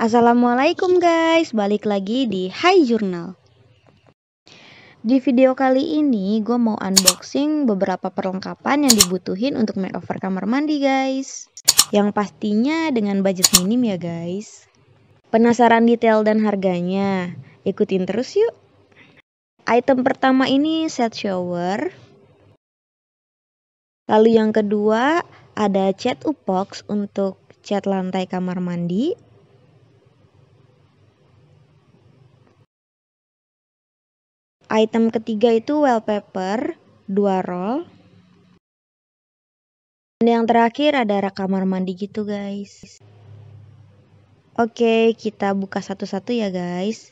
Assalamualaikum guys, balik lagi di Hai Journal. Di video kali ini gue mau unboxing beberapa perlengkapan yang dibutuhin untuk makeover kamar mandi guys. Yang pastinya dengan budget minim ya guys. Penasaran detail dan harganya? Ikutin terus yuk. Item pertama ini set shower. Lalu yang kedua ada cat upox untuk cat lantai kamar mandi. Item ketiga itu wallpaper, dua roll. Dan yang terakhir ada rak kamar mandi gitu guys. Oke, kita buka satu-satu ya guys.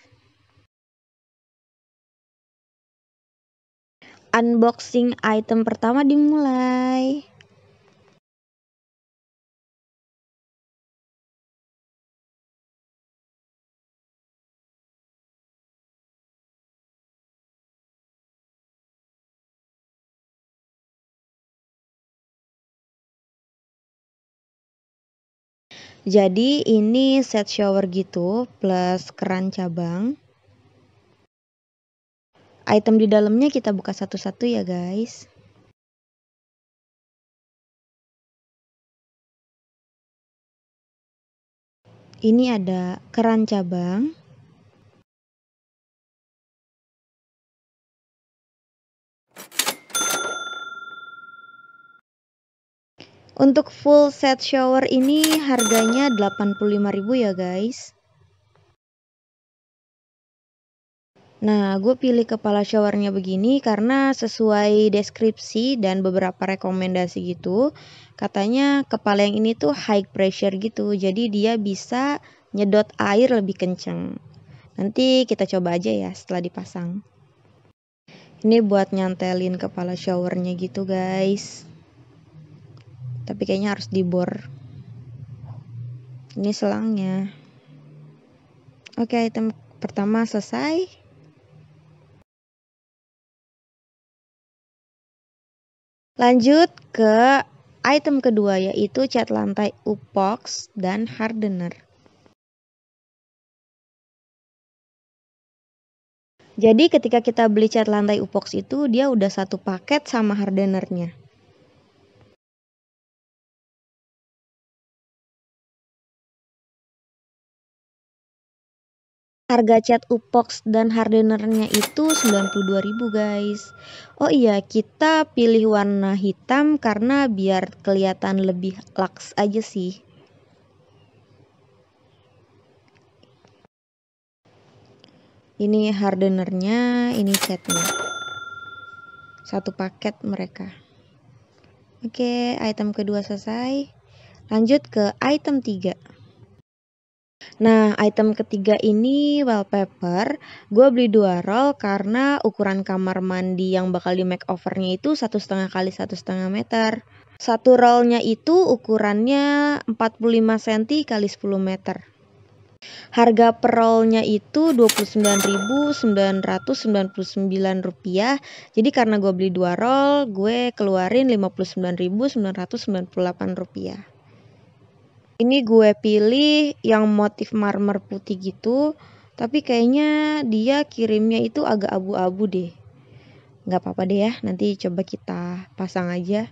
Unboxing item pertama dimulai. Jadi ini set shower gitu plus keran cabang. Item di dalamnya kita buka satu-satu ya guys. Ini ada keran cabang. Untuk full set shower ini harganya 85.000 ya guys. Nah, gue pilih kepala showernya begini karena sesuai deskripsi dan beberapa rekomendasi gitu. Katanya kepala yang ini tuh high pressure gitu, jadi dia bisa nyedot air lebih kenceng. Nanti kita coba aja ya setelah dipasang. Ini buat nyantelin kepala showernya gitu guys tapi kayaknya harus dibor. Ini selangnya. Oke item pertama selesai. Lanjut ke item kedua yaitu cat lantai upox dan hardener. Jadi ketika kita beli cat lantai upox itu dia udah satu paket sama hardenernya. Harga cat upox dan hardenernya itu 92.000 guys. Oh iya, kita pilih warna hitam karena biar kelihatan lebih lux aja sih. Ini hardenernya, ini catnya. Satu paket mereka. Oke, item kedua selesai. Lanjut ke item 3. Nah, item ketiga ini wallpaper. Gue beli dua roll karena ukuran kamar mandi yang bakal di makeovernya itu satu setengah kali satu setengah meter. Satu rollnya itu ukurannya 45 cm kali 10 meter. Harga per rollnya itu Rp29.999. Jadi karena gue beli dua roll, gue keluarin Rp59.998 ini gue pilih yang motif marmer putih gitu tapi kayaknya dia kirimnya itu agak abu-abu deh. Nggak apa-apa deh ya nanti coba kita pasang aja.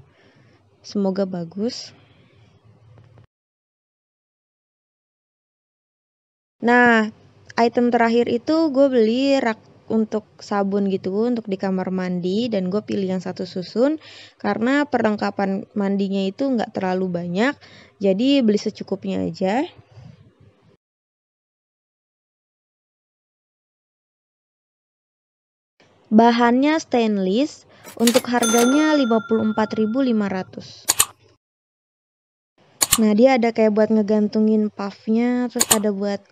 Semoga bagus. Nah item terakhir itu gue beli rak untuk sabun gitu untuk di kamar mandi dan gue pilih yang satu susun karena perlengkapan mandinya itu nggak terlalu banyak jadi beli secukupnya aja. Bahannya stainless untuk harganya 54.500 Nah dia ada kayak buat ngegantungin puffnya terus ada buat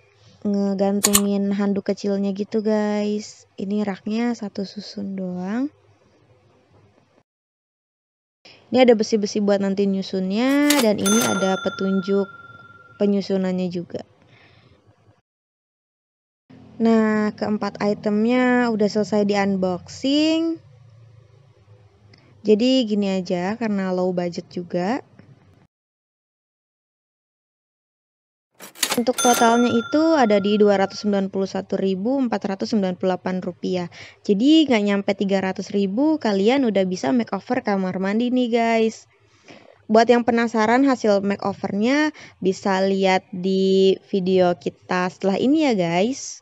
ngegantungin handuk kecilnya gitu guys. Ini raknya satu susun doang. Ini ada besi-besi buat nanti nyusunnya dan ini ada petunjuk penyusunannya juga. Nah keempat itemnya udah selesai di unboxing jadi gini aja karena low budget juga Untuk totalnya itu ada di Rp291.498. Jadi nggak nyampe 300.000 kalian udah bisa makeover kamar mandi nih guys. Buat yang penasaran hasil makeovernya bisa lihat di video kita setelah ini ya guys.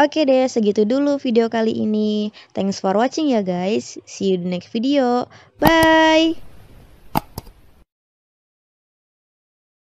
Oke deh, segitu dulu video kali ini. Thanks for watching ya guys. See you di next video. Bye!